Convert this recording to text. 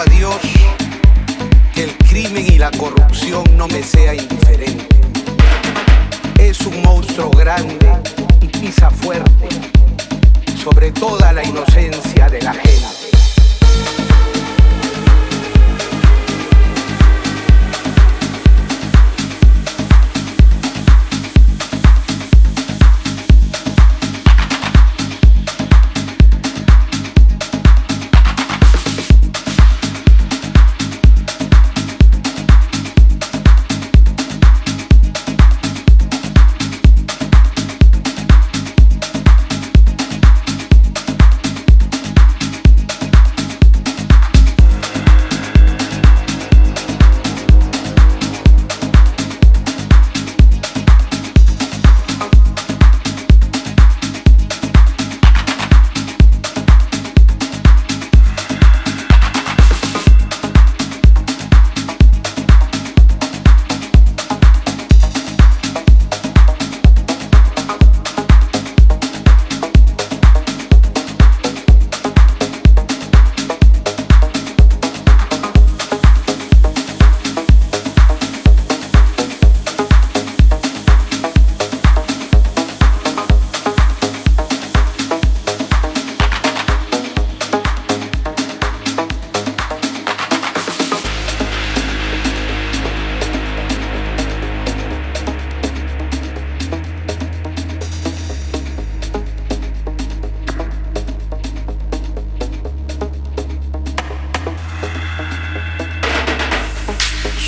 A Dios que el crimen y la corrupción no me sea indiferente. Es un monstruo grande y pisa fuerte sobre toda la inocencia